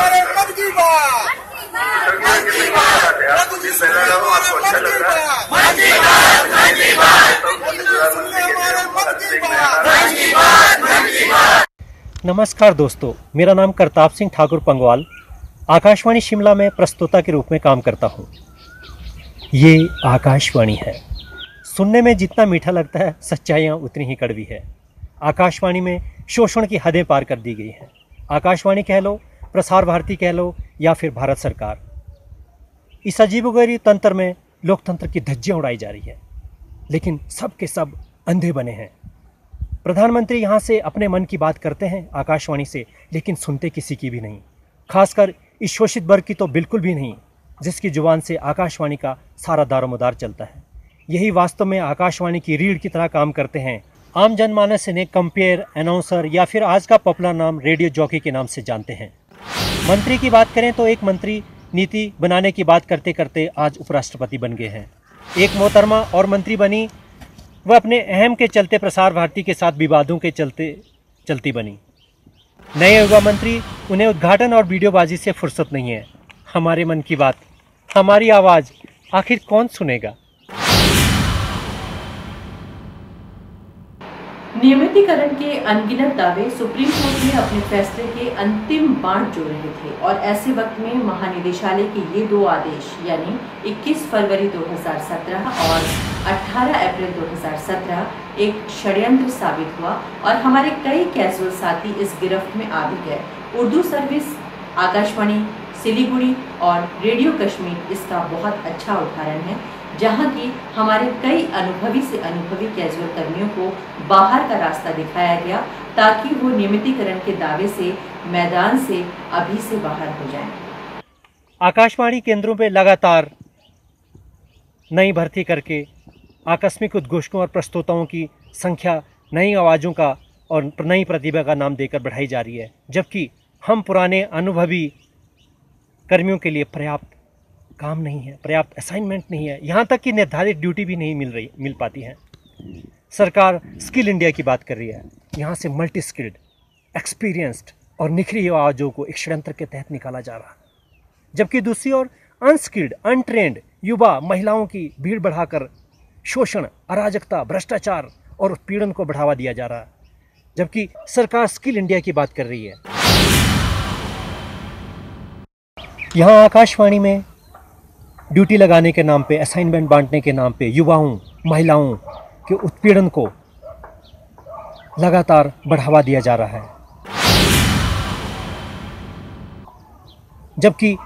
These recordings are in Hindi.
हमारे मन की बात। मन की बात। मन की बात नमस्कार दोस्तों मेरा नाम करताप सिंह ठाकुर पंगवाल आकाशवाणी शिमला में प्रस्तुता के रूप में काम करता हूँ। ये आकाशवाणी है। सुनने में जितना मीठा लगता है सच्चाइयाँ उतनी ही कड़वी है। आकाशवाणी में शोषण की हदें पार कर दी गई हैं। आकाशवाणी कह लो प्रसार भारती कह लो या फिर भारत सरकार। इस अजीबोगरी तंत्र में लोकतंत्र की धज्जियाँ उड़ाई जा रही है, लेकिन सब के सब अंधे बने हैं। प्रधानमंत्री यहाँ से अपने मन की बात करते हैं आकाशवाणी से, लेकिन सुनते किसी की भी नहीं। खासकर इस शोषित वर्ग की तो बिल्कुल भी नहीं, जिसकी ज़ुबान से आकाशवाणी का सारा दारोमदार चलता है। यही वास्तव में आकाशवाणी की रीढ़ की तरह काम करते हैं। आम जनमानस इन्हें कंपेयर अनाउंसर या फिर आज का पॉपुलर नाम रेडियो जॉकी के नाम से जानते हैं। मंत्री की बात करें तो एक मंत्री नीति बनाने की बात करते करते आज उपराष्ट्रपति बन गए हैं। एक मोहतरमा और मंत्री बनी, वह अपने अहम के चलते प्रसार भारती के साथ विवादों के चलते, चलती बनी। नए युवा मंत्री, उन्हें उद्घाटन और वीडियोबाजी से फुर्सत नहीं है। हमारे मन की बात, हमारी आवाज़ आखिर कौन सुनेगा? नियमितीकरण के अनगिनत दावे सुप्रीम कोर्ट में अपने फैसले के अंतिम बाण जो रहे थे और ऐसे वक्त में महानिदेशालय के ये दो आदेश, यानी 21 फरवरी 2017 और 18 अप्रैल 2017 एक षड्यंत्र साबित हुआ और हमारे कई कैजुअल साथी इस गिरफ्त में आ भी गए। उर्दू सर्विस, आकाशवाणी, सिलीगुड़ी और रेडियो कश्मीर इसका बहुत अच्छा उदाहरण है। जहाँ की हमारे कई अनुभवी से अनुभवी कैजुअल कर्मियों को बाहर का रास्ता दिखाया गया ताकि वो नियमितीकरण के दावे से, मैदान से, अभी से बाहर हो जाएँ। आकाशवाणी केंद्रों पे लगातार नई भर्ती करके आकस्मिक उद्घोषकों और प्रस्तुताओं की संख्या, नई आवाज़ों का और नई प्रतिभा का नाम देकर बढ़ाई जा रही है, जबकि हम पुराने अनुभवी कर्मियों के लिए पर्याप्त काम नहीं है, पर्याप्त असाइनमेंट नहीं है, यहाँ तक कि निर्धारित ड्यूटी भी नहीं मिल रही, मिल पाती है। सरकार स्किल इंडिया की बात कर रही है, यहाँ से मल्टी स्किल्ड एक्सपीरियंस्ड और निखरी आवाज़ों को एक षडयंत्र के तहत निकाला जा रहा जबकि दूसरी ओर अनस्किल्ड अनट्रेंड युवा महिलाओं की भीड़ बढ़ाकर शोषण, अराजकता, भ्रष्टाचार और उत्पीड़न को बढ़ावा दिया जा रहा है। जबकि सरकार स्किल इंडिया की बात कर रही है। यहाँ आकाशवाणी में ड्यूटी लगाने के नाम पे असाइनमेंट बांटने के नाम पे युवाओं, महिलाओं के उत्पीड़न को लगातार बढ़ावा दिया जा रहा है। जबकि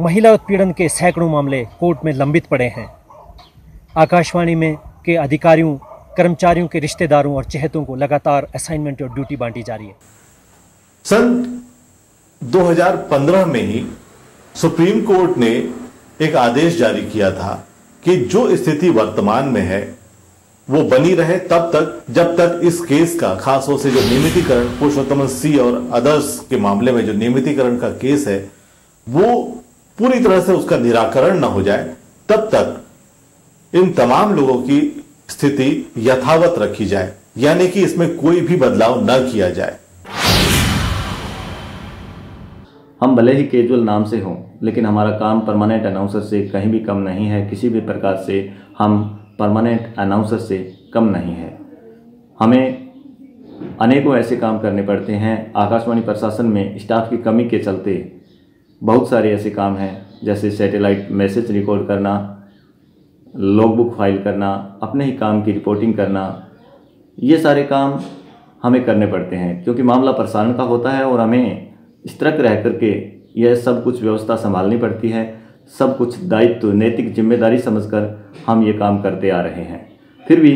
महिला उत्पीड़न के सैकड़ों मामले कोर्ट में लंबित पड़े हैं। आकाशवाणी में के अधिकारियों, कर्मचारियों के रिश्तेदारों और चेहतों को लगातार असाइनमेंट और ड्यूटी बांटी जा रही है। सन 2015 में ही सुप्रीम कोर्ट ने एक आदेश जारी किया था कि जो स्थिति वर्तमान में है, वो बनी रहे तब तक, जब तक इस केस का, खासतौर से जो नियमितीकरण पुरुषोत्तम सी और अदर्स के मामले में जो नियमितीकरण का केस है, वो पूरी तरह से उसका निराकरण न हो जाए, तब तक इन तमाम लोगों की स्थिति यथावत रखी जाए, यानी कि इसमें कोई भी बदलाव न किया जाए। हम भले ही कैजुअल नाम से हों लेकिन हमारा काम परमानेंट अनाउंसर से कहीं भी कम नहीं है। किसी भी प्रकार से हम परमानेंट अनाउंसर से कम नहीं है। हमें अनेकों ऐसे काम करने पड़ते हैं। आकाशवाणी प्रशासन में स्टाफ की कमी के चलते बहुत सारे ऐसे काम हैं, जैसे सैटेलाइट मैसेज रिकॉर्ड करना लॉग बुक फ़ाइल करना, अपने ही काम की रिपोर्टिंग करना, ये सारे काम हमें करने पड़ते हैं। क्योंकि मामला प्रसारण का होता है और हमें सतर्क रह करके यह सब कुछ व्यवस्था संभालनी पड़ती है। सब कुछ दायित्व, नैतिक ज़िम्मेदारी समझकर हम ये काम करते आ रहे हैं। फिर भी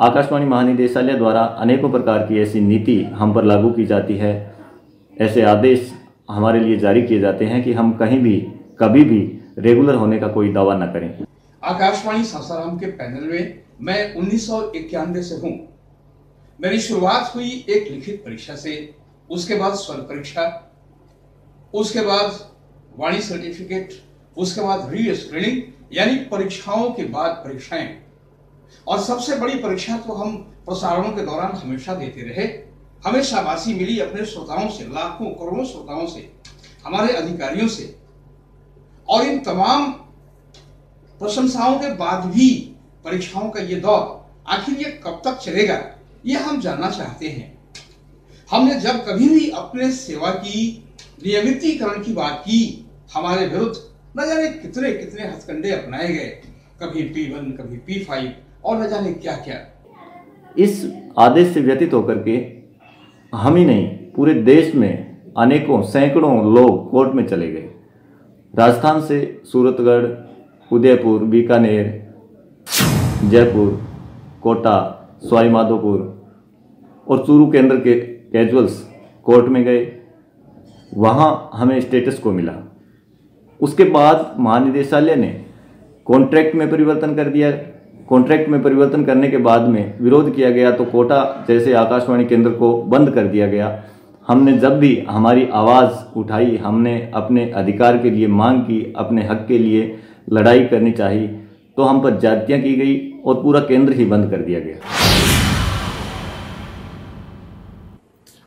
आकाशवाणी महानिदेशालय द्वारा अनेकों प्रकार की ऐसी नीति हम पर लागू की जाती है। ऐसे आदेश हमारे लिए जारी किए जाते हैं कि हम कहीं भी, कभी भी रेगुलर होने का कोई दावा न करें। आकाशवाणी सासाराम के पैनल में मैं उन्नीस सौ इक्यानवे से हूँ। मेरी शुरुआत हुई एक लिखित परीक्षा से, उसके बाद स्वर परीक्षा उसके बाद वाणी सर्टिफिकेट उसके बाद री स्क्रीनिंग यानी परीक्षाओं के बाद परीक्षाएँ। और सबसे बड़ी परीक्षा तो हम प्रसारणों के दौरान हमेशा देते रहे। हमें शाबाशी मिली अपने श्रोताओं से, लाखों, करोड़ों श्रोताओं से, हमारे अधिकारियों से। और इन तमाम प्रशंसाओं के बाद भी परीक्षाओं का ये दौर, आखिर ये कब तक चलेगा, ये हम जानना चाहते हैं। हमने जब कभी भी अपने सेवा की नियमितीकरण की बात की। हमारे विरुद्ध न जाने कितने कितने हथकंडे अपनाए गए। कभी पी वन कभी पी फाइव और न जाने क्या क्या इस आदेश से व्यतीत होकर के हम ही नहीं, पूरे देश में अनेकों सैकड़ों लोग कोर्ट में चले गए। राजस्थान से सूरतगढ़, उदयपुर, बीकानेर, जयपुर, कोटा सवाई माधोपुर और चूरू केंद्र के कैजुअल्स कोर्ट में गए। वहाँ हमें स्टेटस को मिला। उसके बाद महानिदेशालय ने कॉन्ट्रैक्ट में परिवर्तन कर दिया। कॉन्ट्रैक्ट में परिवर्तन करने के बाद में विरोध किया गया तो कोटा जैसे आकाशवाणी केंद्र को बंद कर दिया गया। हमने जब भी हमारी आवाज़ उठाई, हमने अपने अधिकार के लिए मांग की, अपने हक के लिए लड़ाई करनी चाहिए तो हम पर जातियाँ की गई और पूरा केंद्र ही बंद कर दिया गया।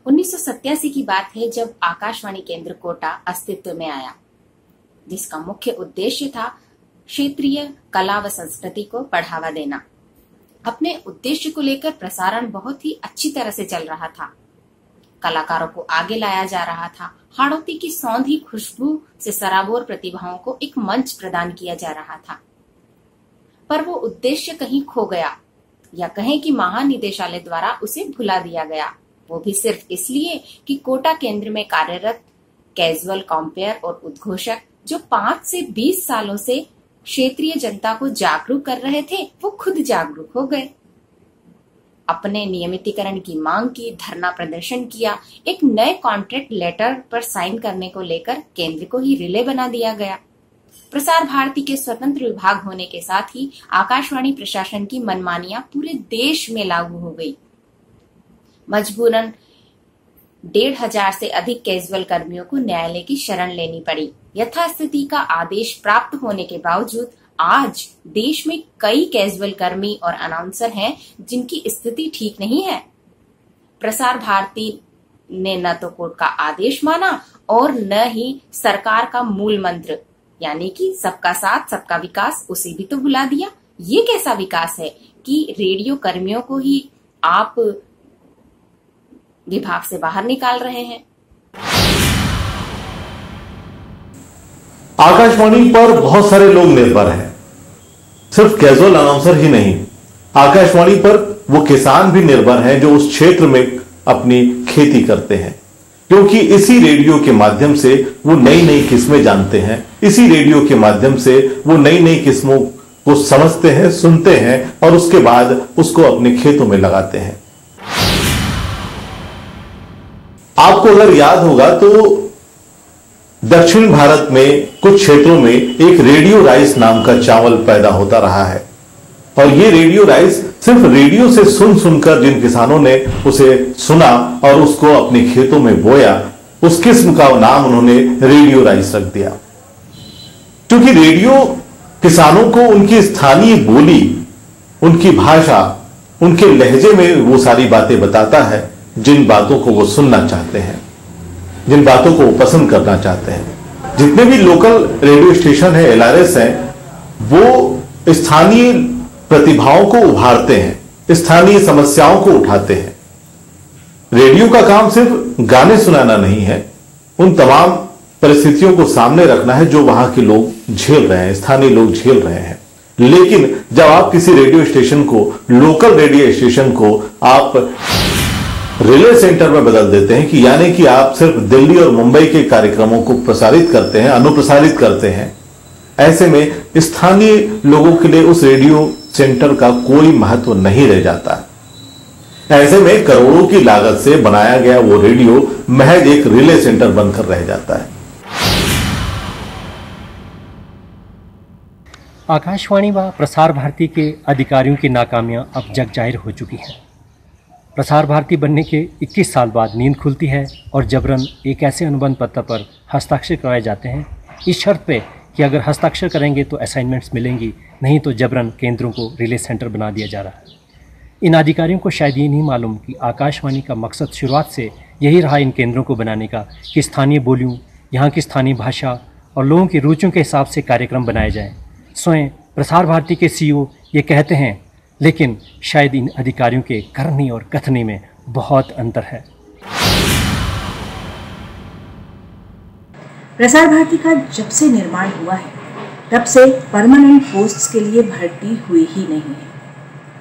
उन्नीस की बात है जब आकाशवाणी केंद्र कोटा अस्तित्व में आया। जिसका मुख्य उद्देश्य था क्षेत्रीय कला व संस्कृति को बढ़ावा देना। अपने उद्देश्य को लेकर प्रसारण बहुत ही अच्छी तरह से चल रहा था। कलाकारों को आगे लाया जा रहा था। हाड़ोती की सौंधी खुशबू से सराबोर प्रतिभाओं को एक मंच प्रदान किया जा रहा था। पर वो उद्देश्य कहीं खो गया या कहें कि महानिदेशालय द्वारा उसे भुला दिया गया। वो भी सिर्फ़ इसलिए कि कोटा केंद्र में कार्यरत कैजुअल कॉम्पेयर और उद्घोषक जो पाँच से बीस सालों से क्षेत्रीय जनता को जागरूक कर रहे थे, वो खुद जागरूक हो गए। अपने नियमितीकरण की मांग की, धरना प्रदर्शन किया, एक नए कॉन्ट्रैक्ट लेटर पर साइन करने को लेकर केंद्र को ही रिले बना दिया गया। प्रसार भारती के स्वतंत्र विभाग होने के साथ ही आकाशवाणी प्रशासन की मनमानियाँ पूरे देश में लागू हो गई। मजबूरन डेढ़ हज़ार से अधिक कैजुअल कर्मियों को न्यायालय की शरण लेनी पड़ी। यथास्थिति का आदेश प्राप्त होने के बावजूद आज देश में कई कैजुअल कर्मी और अनाउंसर हैं जिनकी स्थिति ठीक नहीं है। प्रसार भारती ने न तो कोर्ट का आदेश माना और न ही सरकार का मूल मंत्र, यानी कि सबका साथ, सबका विकास, उसे भी तो भुला दिया। ये कैसा विकास है कि रेडियो कर्मियों को ही आप विभाग से बाहर निकाल रहे हैं। आकाशवाणी पर बहुत सारे लोग निर्भर हैं। सिर्फ़ कैजुअल अनाउंसर ही नहीं, आकाशवाणी पर वो किसान भी निर्भर हैं जो उस क्षेत्र में अपनी खेती करते हैं। क्योंकि इसी रेडियो के माध्यम से वो नई नई किस्में जानते हैं। इसी रेडियो के माध्यम से वो नई नई किस्मों को समझते हैं, सुनते हैं और उसके बाद उसको अपने खेतों में लगाते हैं। आपको अगर याद होगा तो दक्षिण भारत में कुछ क्षेत्रों में एक रेडियो राइस नाम का चावल पैदा होता रहा है। और ये रेडियो राइस सिर्फ़ रेडियो से सुन सुनकर जिन किसानों ने उसे सुना और उसको अपने खेतों में बोया, उस किस्म का नाम उन्होंने रेडियो राइस रख दिया। क्योंकि रेडियो किसानों को उनकी स्थानीय बोली, उनकी भाषा, उनके लहजे में वो सारी बातें बताता है। जिन बातों को वो सुनना चाहते हैं, जिन बातों को वो पसंद करना चाहते हैं। जितने भी लोकल रेडियो स्टेशन है एलआरएस हैं, वो स्थानीय प्रतिभाओं को उभारते हैं, स्थानीय समस्याओं को उठाते हैं। रेडियो का काम सिर्फ़ गाने सुनाना नहीं है, उन तमाम परिस्थितियों को सामने रखना है जो वहाँ के लोग झेल रहे हैं, स्थानीय लोग झेल रहे हैं। लेकिन जब आप किसी रेडियो स्टेशन को, लोकल रेडियो स्टेशन को आप रिले सेंटर में बदल देते हैं कि यानी कि आप सिर्फ़ दिल्ली और मुंबई के कार्यक्रमों को प्रसारित करते हैं, अनुप्रसारित करते हैं। ऐसे में स्थानीय लोगों के लिए उस रेडियो सेंटर का कोई महत्व नहीं रह जाता। ऐसे में करोड़ों की लागत से बनाया गया वो रेडियो महज एक रिले सेंटर बनकर रह जाता है। आकाशवाणी व प्रसार भारती के अधिकारियों की नाकामियाँ अब जग ज़ाहिर हो चुकी हैं। प्रसार भारती बनने के 21 साल बाद नींद खुलती है और जबरन एक ऐसे अनुबंध पत्र पर हस्ताक्षर करवाए जाते हैं। इस शर्त पे कि अगर हस्ताक्षर करेंगे तो असाइनमेंट्स मिलेंगी, नहीं तो जबरन केंद्रों को रिले सेंटर बना दिया जा रहा है। इन अधिकारियों को शायद ये नहीं मालूम कि आकाशवाणी का मकसद शुरुआत से यही रहा इन केंद्रों को बनाने का कि स्थानीय बोलियों, यहाँ की स्थानीय भाषा और लोगों की रुचियों के हिसाब से कार्यक्रम बनाए जाएँ। स्वयं प्रसार भारती के सीईओ ये कहते हैं लेकिन शायद इन अधिकारियों के करनी और कथनी में बहुत अंतर है। प्रसार भारती का जब से निर्माण हुआ है, तब से परमानेंट पोस्ट्स के लिए भर्ती हुई ही नहीं है।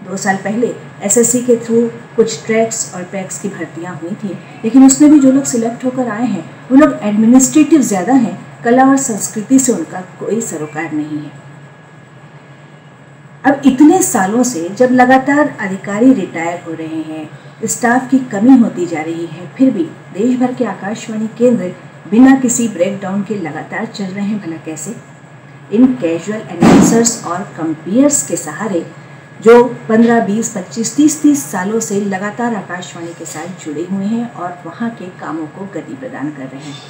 दो साल पहले एसएससी के थ्रू कुछ ट्रैक्स और पैक्स की भर्तियाँ हुई थी, लेकिन उसमें भी जो लोग सिलेक्ट होकर आए हैं, वो लोग एडमिनिस्ट्रेटिव ज़्यादा हैं, कला और संस्कृति से उनका कोई सरोकार नहीं है। अब इतने सालों से जब लगातार अधिकारी रिटायर हो रहे हैं स्टाफ की कमी होती जा रही है फिर भी देश भर के आकाशवाणी केंद्र बिना किसी ब्रेकडाउन के लगातार चल रहे हैं भला कैसे? इन कैजुअल अनाउंसर्स और कंपेयर्स के सहारे जो 15, 20, 25, 30, 30 सालों से लगातार आकाशवाणी के साथ जुड़े हुए हैं और वहाँ के कामों को गति प्रदान कर रहे हैं।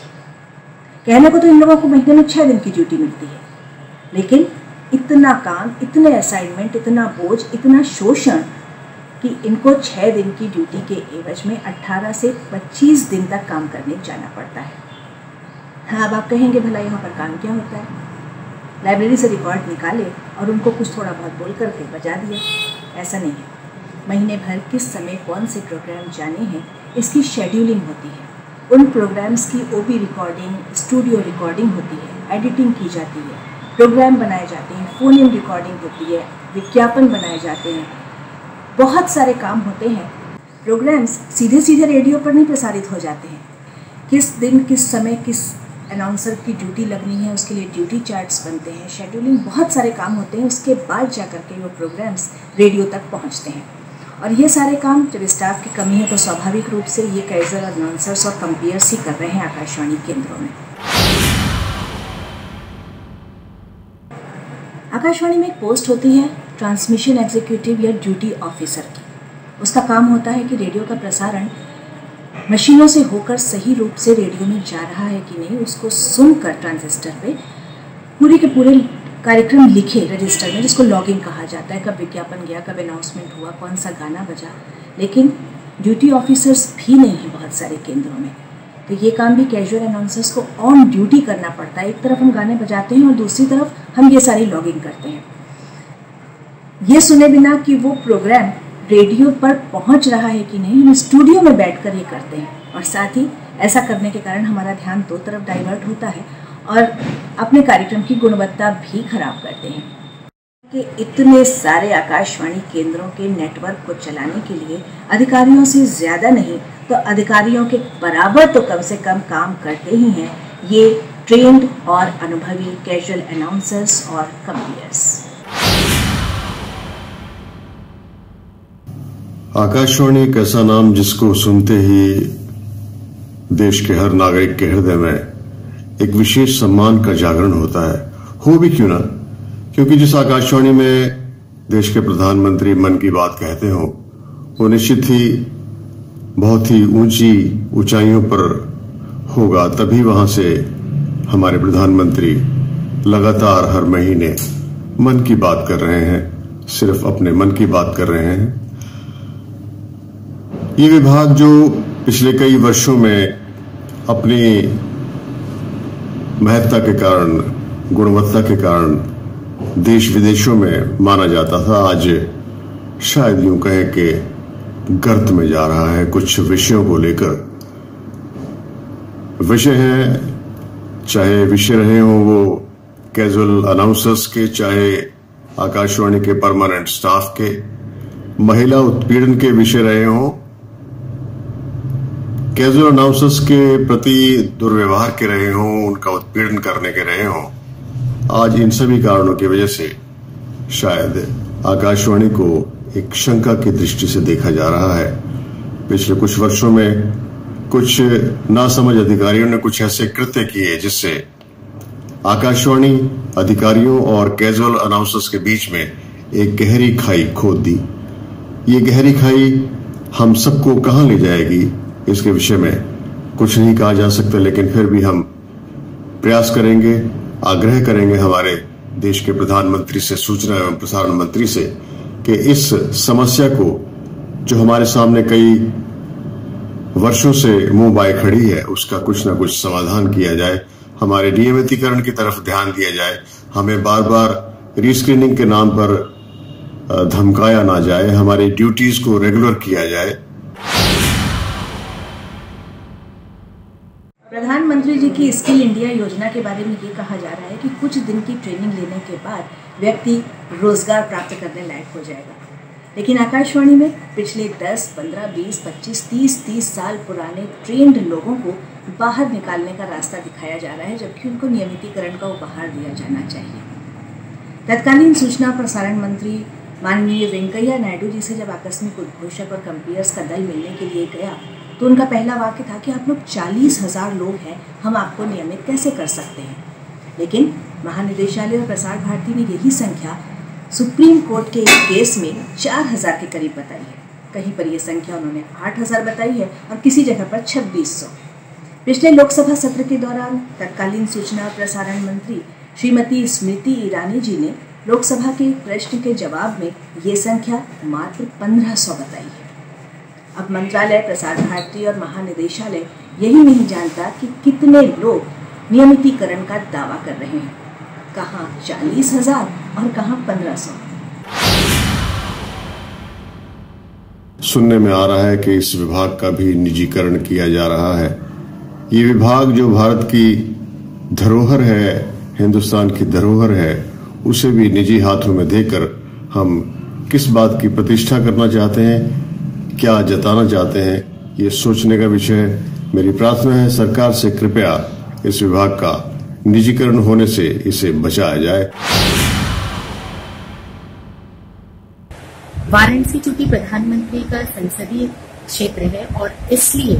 कहने को तो इन लोगों को महीने में छः दिन की ड्यूटी मिलती है। लेकिन इतना काम, इतने असाइनमेंट इतना बोझ, इतना शोषण कि इनको छः दिन की ड्यूटी के एवज में 18 से 25 दिन तक काम करने जाना पड़ता है। हाँ अब आप कहेंगे, भला यहाँ पर काम क्या होता है? लाइब्रेरी से रिकॉर्ड निकाले और उनको कुछ थोड़ा बहुत बोल कर करके बजा दिया। ऐसा नहीं है। महीने भर किस समय कौन से प्रोग्राम जाने हैं, इसकी शेड्यूलिंग होती है। उन प्रोग्राम्स की ओबी रिकॉर्डिंग स्टूडियो रिकॉर्डिंग होती है। एडिटिंग की जाती है। प्रोग्राम बनाए जाते हैं, फ़ोन इन रिकॉर्डिंग होती है, विज्ञापन बनाए जाते हैं। बहुत सारे काम होते हैं। प्रोग्राम्स सीधे सीधे रेडियो पर नहीं प्रसारित हो जाते हैं। किस दिन, किस समय, किस अनाउंसर की ड्यूटी लगनी है, उसके लिए ड्यूटी चार्ट्स बनते हैं शेड्यूलिंग बहुत सारे काम होते हैं, उसके बाद जा कर के वो प्रोग्राम्स रेडियो तक पहुँचते हैं। और ये सारे काम जब स्टाफ की कमी है तो स्वाभाविक रूप से ये कैजल अनाउंसर्स और कंपेयर्स ही कर रहे हैं आकाशवाणी केंद्रों में। आकाशवाणी में एक पोस्ट होती है, ट्रांसमिशन एग्जीक्यूटिव या ड्यूटी ऑफिसर की। उसका काम होता है कि रेडियो का प्रसारण मशीनों से होकर सही रूप से रेडियो में जा रहा है कि नहीं, उसको सुनकर ट्रांजिस्टर पे पूरे के पूरे कार्यक्रम लिखे रजिस्टर में, जिसको लॉगिंग कहा जाता है, कब विज्ञापन गया, कब अनाउंसमेंट हुआ, कौन सा गाना बजा। लेकिन ड्यूटी ऑफिसर्स भी नहीं हैं बहुत सारे केंद्रों में। तो ये काम भी कैजुअल अनाउंसर्स को ऑन ड्यूटी करना पड़ता है। एक तरफ़ हम गाने बजाते हैं और दूसरी तरफ़ हम ये सारी लॉगिंग करते हैं। ये सुने बिना कि वो प्रोग्राम रेडियो पर पहुँच रहा है कि नहीं, हम स्टूडियो में बैठकर ये करते हैं। और साथ ही ऐसा करने के कारण हमारा ध्यान दो तरफ़ डाइवर्ट होता है और अपने कार्यक्रम की गुणवत्ता भी खराब करते हैं। कि इतने सारे आकाशवाणी केंद्रों के नेटवर्क को चलाने के लिए अधिकारियों से ज़्यादा नहीं तो अधिकारियों के बराबर तो कम से कम काम करते ही हैं। ये ट्रेंड और अनुभवी कैजुअल अनाउंसर्स और कंपेयर्स आकाशवाणी एक ऐसा नाम जिसको सुनते ही देश के हर नागरिक के हृदय में एक विशेष सम्मान का जागरण होता है। हो भी क्यों ना? क्योंकि जिस आकाशवाणी में देश के प्रधानमंत्री मन की बात कहते हो, वो निश्चित ही बहुत ही ऊँची ऊंचाइयों पर होगा, तभी वहाँ से हमारे प्रधानमंत्री लगातार हर महीने मन की बात कर रहे हैं, सिर्फ़ अपने मन की बात कर रहे हैं। ये विभाग जो पिछले कई वर्षों में अपनी महत्ता के कारण, गुणवत्ता के कारण देश विदेशों में माना जाता था, आज शायद यूँ कहें कि गर्त में जा रहा है कुछ विषयों को लेकर। विषय हैं चाहे विषय रहे हों, वो कैजुअल अनाउंसर्स के, चाहे आकाशवाणी के परमानेंट स्टाफ के, महिला उत्पीड़न के विषय रहे हों कैजुअल अनाउंसर्स के प्रति दुर्व्यवहार के रहे हों, उनका उत्पीड़न करने के रहे हों, आज इन सभी कारणों की वजह से शायद आकाशवाणी को एक शंका की दृष्टि से देखा जा रहा है। पिछले कुछ वर्षों में कुछ नासमझ अधिकारियों ने कुछ ऐसे कृत्य किए जिससे आकाशवाणी अधिकारियों और कैजुअल अनाउंसर्स के बीच में एक गहरी खाई खोद दी। ये गहरी खाई हम सबको कहाँ ले जाएगी? इसके विषय में कुछ नहीं कहा जा सकता, लेकिन फिर भी हम प्रयास करेंगे, आग्रह करेंगे हमारे देश के प्रधानमंत्री से, सूचना एवं प्रसारण मंत्री से, कि इस समस्या को, जो हमारे सामने कई वर्षों से मुँह बाय खड़ी है, उसका कुछ ना कुछ समाधान किया जाए। हमारे नियमितीकरण की तरफ़ ध्यान दिया जाए। हमें बार बार रीस्क्रीनिंग के नाम पर धमकाया ना जाए। हमारी ड्यूटीज़ को रेगुलर किया जाए। प्रधानमंत्री जी की स्किल इंडिया योजना के बारे में ये कहा जा रहा है कि कुछ दिन की ट्रेनिंग लेने के बाद व्यक्ति रोज़गार प्राप्त करने लायक हो जाएगा। लेकिन आकाशवाणी में पिछले 10, 15, 20, 25, 30, 30 साल पुराने ट्रेंड लोगों को बाहर निकालने का रास्ता दिखाया जा रहा है जबकि उनको नियमितीकरण का उपहार दिया जाना चाहिए। तत्कालीन सूचना प्रसारण मंत्री माननीय वेंकैया नायडू जी से जब आकस्मिक उद्घोषक और कंपेयर्स का दल मिलने के लिए गया तो उनका पहला वाक्य था कि आप लोग चालीस हज़ार लोग हैं हम आपको नियमित कैसे कर सकते हैं? लेकिन महानिदेशालय और प्रसार भारती ने यही संख्या सुप्रीम कोर्ट के एक केस में चार हज़ार के करीब बताई है। कहीं पर यह संख्या उन्होंने आठ हज़ार बताई है और किसी जगह पर छब्बीस सौ। पिछले लोकसभा सत्र के दौरान तत्कालीन सूचना और प्रसारण मंत्री श्रीमती स्मृति ईरानी जी ने लोकसभा के प्रश्न के जवाब में ये संख्या मात्र पंद्रह सौ बताई है। अब मंत्रालय, प्रसार भारती और महानिदेशालय यही नहीं जानता कि कितने लोग नियमितीकरण का दावा कर रहे हैं। कहाँ चालीस हज़ार? और कहाँ पंद्रह सौ? सुनने में आ रहा है कि इस विभाग का भी निजीकरण किया जा रहा है। ये विभाग जो भारत की धरोहर है, हिंदुस्तान की धरोहर है, उसे भी निजी हाथों में देकर हम किस बात की प्रतिष्ठा करना चाहते हैं, क्या जताना चाहते हैं, ये सोचने का विषय है। मेरी प्रार्थना है, सरकार से कृपया इस विभाग का निजीकरण होने से इसे बचाया जाए। वाराणसी, चूँकि प्रधानमंत्री का संसदीय क्षेत्र है और इसलिए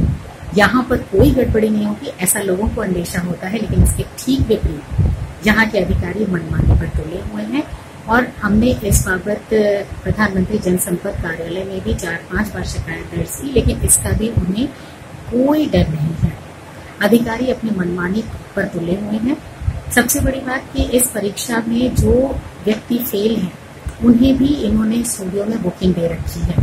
यहाँ पर कोई गड़बड़ी नहीं होगी ऐसा लोगों को अंदेशा होता है, लेकिन इसके ठीक विपरीत यहाँ के अधिकारी मनमानी पर तुले हुए हैं। और हमने इस बाबत प्रधानमंत्री जनसंपर्क कार्यालय में भी चार पाँच बार शिकायत दर्ज की, लेकिन इसका भी उन्हें कोई डर नहीं है। अधिकारी अपनी मनमानी पर तुले हुए हैं। सबसे बड़ी बात कि इस परीक्षा में जो व्यक्ति फेल हैं उन्हें भी इन्होंने स्टूडियो में बुकिंग दे रखी है।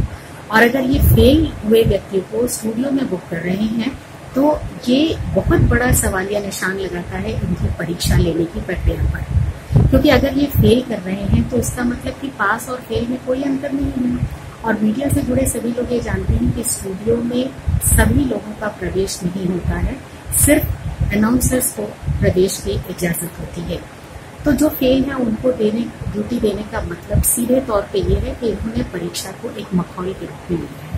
और अगर ये फेल हुए व्यक्तियों को स्टूडियो में बुक कर रहे हैं तो ये बहुत बड़ा सवालिया निशान लगाता है इनकी परीक्षा लेने की प्रक्रिया पर। क्योंकि अगर ये फेल कर रहे हैं तो इसका मतलब कि पास और फेल में कोई अंतर नहीं है। और मीडिया से जुड़े सभी लोग ये जानते हैं कि स्टूडियो में सभी लोगों का प्रवेश नहीं होता है, सिर्फ़ अनाउंसर्स को प्रवेश की इजाज़त होती है। तो जो फेल है, उनको देने, ड्यूटी देने का मतलब सीधे तौर पे ये है कि इन्होंने परीक्षा को एक मखौल के रूप में लिया है।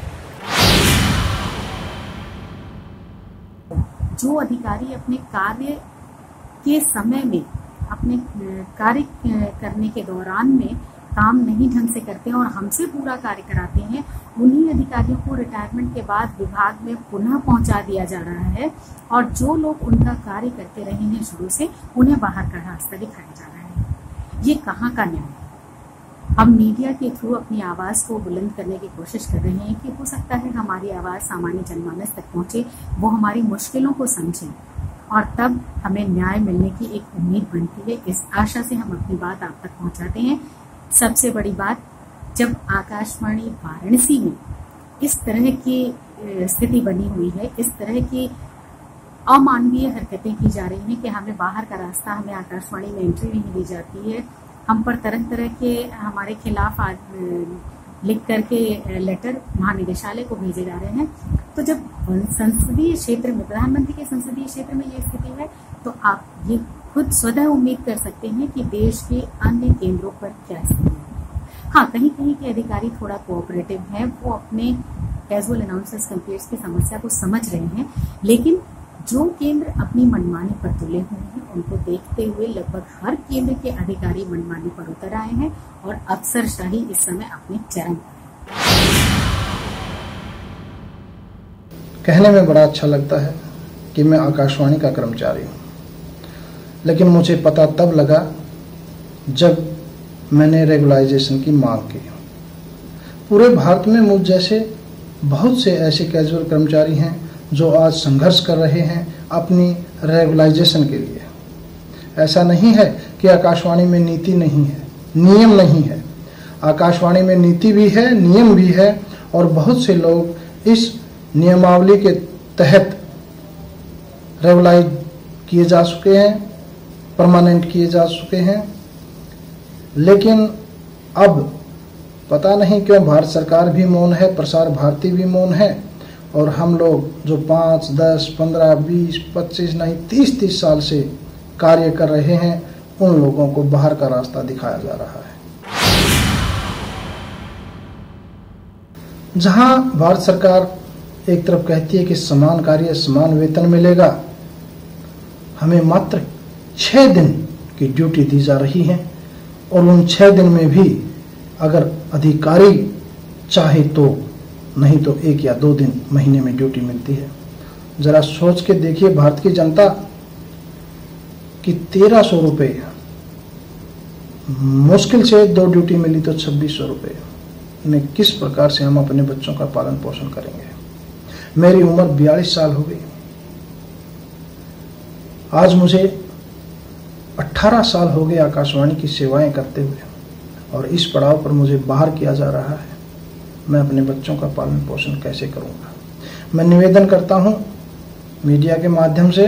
जो अधिकारी अपने कार्य के समय में, अपने कार्य करने के दौरान में काम नहीं ढंग से करते हैं और हमसे पूरा कार्य कराते हैं, उन्हीं अधिकारियों को रिटायरमेंट के बाद विभाग में पुनः पहुँचा दिया जा रहा है और जो लोग उनका कार्य करते रहे हैं शुरू से, उन्हें बाहर का रास्ता दिखाया जा रहा है। ये कहाँ का न्याय? है हम मीडिया के थ्रू अपनी आवाज़ को बुलंद करने की कोशिश कर रहे हैं कि हो सकता है हमारी आवाज़ सामान्य जनमानस तक पहुँचे, वो हमारी मुश्किलों को समझे और तब हमें न्याय मिलने की एक उम्मीद बनती है। इस आशा से हम अपनी बात आप तक पहुंचाते हैं। सबसे बड़ी बात, जब आकाशवाणी वाराणसी में इस तरह की स्थिति बनी हुई है, इस तरह की अमानवीय हरकतें की जा रही हैं कि हमें बाहर का रास्ता हमें आकाशवाणी में एंट्री नहीं दी जाती है। हम पर तरह तरह के हमारे खिलाफ लिख करके लेटर महानिदेशालय को भेजे जा रहे हैं। तो जब संसदीय क्षेत्र में, प्रधानमंत्री के संसदीय क्षेत्र में ये स्थिति है तो आप ये खुद स्वतः उम्मीद कर सकते हैं कि देश के अन्य केंद्रों पर क्या स्थिति है। हाँ कहीं कहीं के अधिकारी थोड़ा कोऑपरेटिव हैं, वो अपने कैजुअल अनाउंसर्स कंपेयर्स की समस्या को समझ रहे हैं, लेकिन जो केंद्र अपनी मनमानी पर तुले हुए हैं, उनको देखते हुए लगभग हर केंद्र के अधिकारी मनमानी पर उतर आए हैं और अफसरशाही इस समय अपने चरम कहने में बड़ा अच्छा लगता है कि मैं आकाशवाणी का कर्मचारी हूँ। लेकिन मुझे पता तब लगा जब मैंने रेगुलाइजेशन की मांग की। पूरे भारत में मुझ जैसे बहुत से ऐसे कैजुअल कर्मचारी हैं जो आज संघर्ष कर रहे हैं अपनी रेगुलाइजेशन के लिए। ऐसा नहीं है कि आकाशवाणी में नीति नहीं है, नियम नहीं है। आकाशवाणी में नीति भी है, नियम भी है और बहुत से लोग इस नियमावली के तहत रेगुलाइज किए जा चुके हैं। परमानेंट किए जा चुके हैं। लेकिन अब पता नहीं क्यों भारत सरकार भी मौन है, प्रसार भारती भी मौन है और हम लोग जो पाँच, दस, पंद्रह, बीस, पच्चीस, नहीं, तीस तीस साल से कार्य कर रहे हैं, उन लोगों को बाहर का रास्ता दिखाया जा रहा है। जहाँ भारत सरकार एक तरफ़ कहती है कि समान कार्य, समान वेतन मिलेगा, हमें मात्र छः दिन की ड्यूटी दी जा रही है और उन छः दिन में भी अगर अधिकारी चाहे तो नहीं तो एक या दो दिन महीने में ड्यूटी मिलती है। ज़रा सोच के देखिए भारत की जनता कि तेरह सौ रुपये मुश्किल से दो ड्यूटी मिली तो छब्बीस सौ रुपये में किस प्रकार से हम अपने बच्चों का पालन पोषण करेंगे? मेरी उम्र बयालीस साल हो गई। आज मुझे 18 साल हो गए आकाशवाणी की सेवाएँ करते हुए, और इस पड़ाव पर मुझे बाहर किया जा रहा है। मैं अपने बच्चों का पालन पोषण कैसे करूँगा? मैं निवेदन करता हूँ मीडिया के माध्यम से,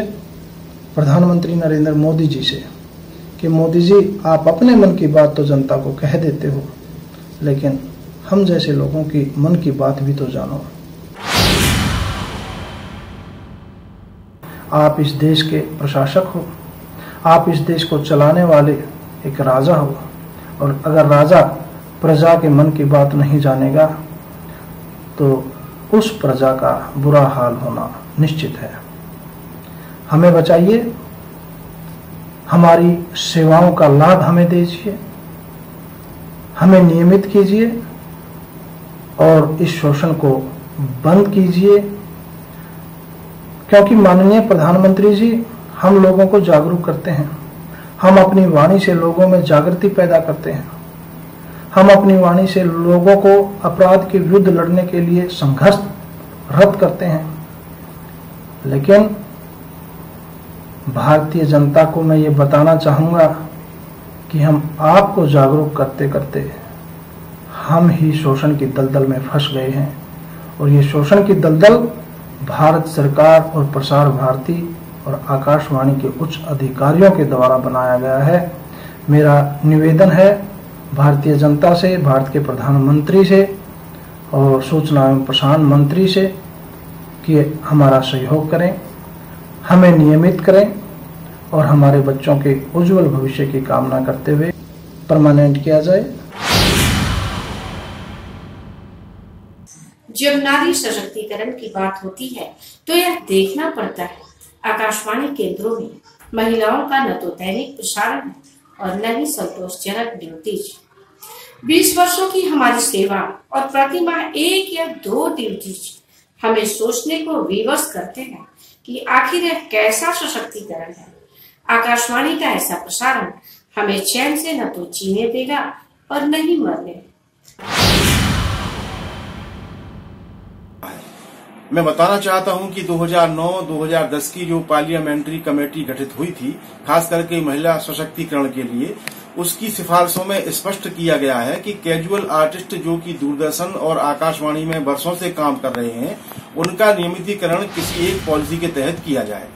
प्रधानमंत्री नरेंद्र मोदी जी से, कि मोदी जी, आप अपने मन की बात तो जनता को कह देते हो, लेकिन हम जैसे लोगों की मन की बात भी तो जानो। आप इस देश के प्रशासक हो आप इस देश को चलाने वाले एक राजा हो और अगर राजा प्रजा के मन की बात नहीं जानेगा तो उस प्रजा का बुरा हाल होना निश्चित है। हमें बचाइए, हमारी सेवाओं का लाभ हमें दीजिए, हमें नियमित कीजिए, और इस शोषण को बंद कीजिए। क्योंकि माननीय प्रधानमंत्री जी हम लोगों को जागरूक करते हैं। हम अपनी वाणी से लोगों में जागृति पैदा करते हैं। हम अपनी वाणी से लोगों को अपराध के विरुद्ध लड़ने के लिए संघर्ष रद्द करते हैं। लेकिन भारतीय जनता को मैं ये बताना चाहूँगा कि हम आपको जागरूक करते करते हम ही शोषण की दलदल में फंस गए हैं। और ये शोषण की दलदल भारत सरकार और प्रसार भारती और आकाशवाणी के उच्च अधिकारियों के द्वारा बनाया गया है। मेरा निवेदन है, भारतीय जनता से, भारत के प्रधानमंत्री से और सूचना एवं प्रसारण मंत्री से कि हमारा सहयोग करें, हमें नियमित करें और हमारे बच्चों के उज्जवल भविष्य की कामना करते हुए परमानेंट किया जाए। जब नारी सशक्तिकरण की बात होती है तो यह देखना पड़ता है आकाशवाणी केंद्रों में महिलाओं का न तो दैनिक प्रसारण और न ही संतोषजनक ड्यूटीज़ बीस वर्षों की हमारी सेवा और प्रतिमा एक या दो ड्यूटीज़ हमें सोचने को विवश करते हैं कि आखिर यह कैसा सशक्तिकरण है। आकाशवाणी का ऐसा प्रसारण हमें चैन से न तो जीने देगा और न ही मरने। मैं बताना चाहता हूँ कि 2009-2010 की जो पार्लियामेंट्री कमेटी गठित हुई थी, खास करके महिला सशक्तिकरण के लिए, उसकी सिफारिशों में स्पष्ट किया गया है कि कैजुअल आर्टिस्ट जो कि दूरदर्शन और आकाशवाणी में वर्षों से काम कर रहे हैं, उनका नियमितीकरण किसी एक पॉलिसी के तहत किया जाए।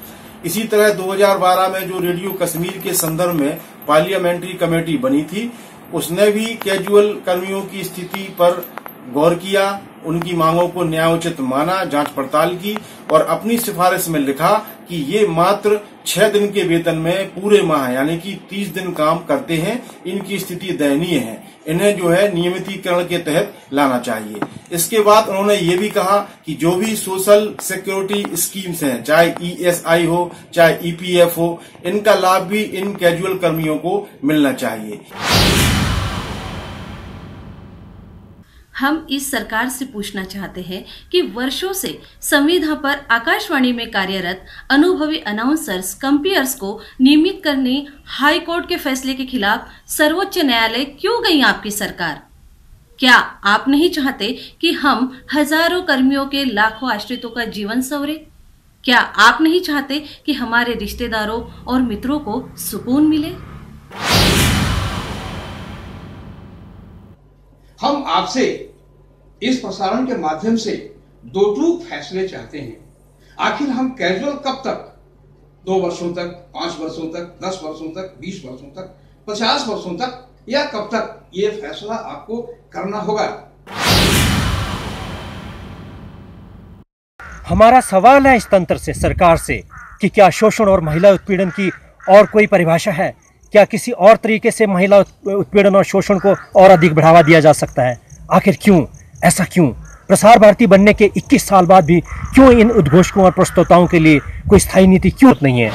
इसी तरह 2012 में जो रेडियो कश्मीर के संदर्भ में पार्लियामेंट्री कमेटी बनी थी, उसने भी कैजुअल कर्मियों की स्थिति पर गौर किया, उनकी मांगों को न्यायोचित माना, जाँच पड़ताल की और अपनी सिफारिश में लिखा कि ये मात्र छह दिन के वेतन में पूरे माह, यानी कि तीस दिन काम करते हैं, इनकी स्थिति दयनीय है। इन्हें जो है नियमितीकरण के तहत लाना चाहिए। इसके बाद उन्होंने ये भी कहा कि जो भी सोशल सिक्योरिटी स्कीम्स हैं, चाहे ईएसआई हो, चाहे ईपीएफ हो, इनका लाभ भी इन कैजुअल कर्मियों को मिलना चाहिए। हम इस सरकार से पूछना चाहते हैं कि वर्षों से संविधा पर आकाशवाणी में कार्यरत अनुभवी अनाउंसर्स, कंपेयर्स को नियमित करने, हाई कोर्ट के फैसले के खिलाफ सर्वोच्च न्यायालय क्यों गई आपकी सरकार? क्या आप नहीं चाहते कि हम हज़ारों कर्मियों के लाखों आश्रितों का जीवन सवरे? क्या आप नहीं चाहते कि हमारे रिश्तेदारों और मित्रों को सुकून मिले? हम आपसे इस प्रसारण के माध्यम से दो टूक फैसले चाहते हैं। आखिर हम कैजुअल कब तक? दो वर्षों तक, पाँच वर्षों तक, दस वर्षों तक, बीस वर्षों तक, पचास वर्षों तक, या कब तक? ये फैसला आपको करना होगा। हमारा सवाल है इस तंत्र से, सरकार से, कि क्या शोषण और महिला उत्पीड़न की और कोई परिभाषा है? क्या किसी और तरीके से महिला उत्पीड़न और शोषण को और अधिक बढ़ावा दिया जा सकता है? आखिर क्यों? ऐसा क्यों? प्रसार भारती बनने के 21 साल बाद भी क्यों इन उद्घोषकों और प्रस्तोताओं के लिए कोई स्थायी नीति क्यों नहीं है?